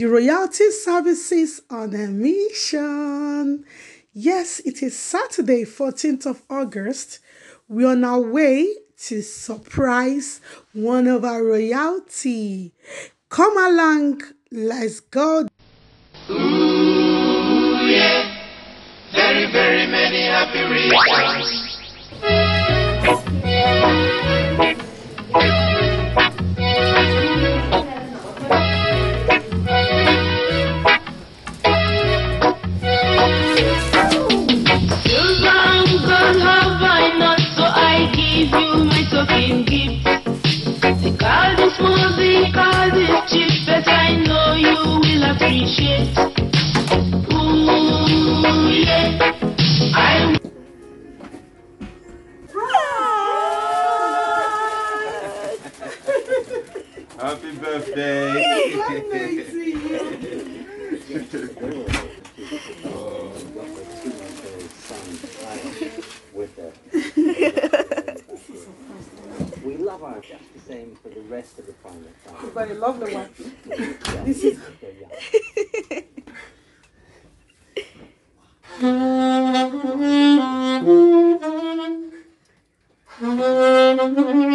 Deroyalty Services on a mission. Yes, it is Saturday, 14th of August. We're on our way to surprise one of our royalty. Come along, let's go. Ooh, yeah. Very, very many happy reasons. Appreciate. Ooh, yeah. I Happy birthday! we love our just the same for the rest of the planet. Very lovely one. this is.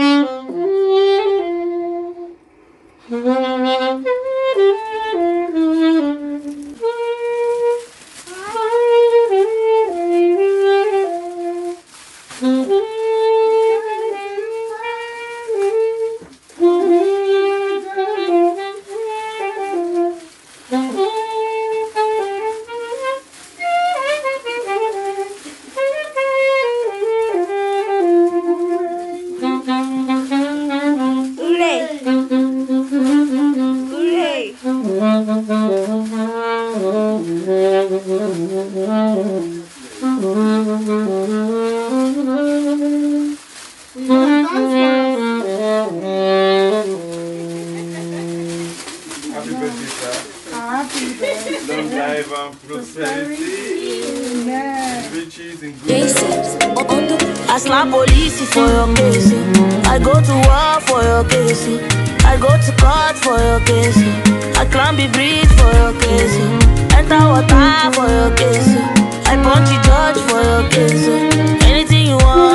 I go to war for your case. I go to court for your case. I climb the bridge for your case. Oh. Enter water for your case. Oh. I punch the judge for your case. Oh. Anything you want,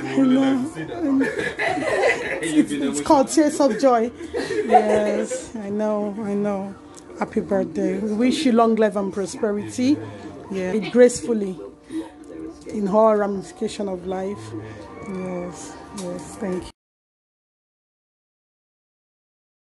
It's, it's called Tears of Joy. Yes, I know, I know. Happy birthday. We wish you long life and prosperity. Yeah, gracefully in all ramification of life. Yes, yes, thank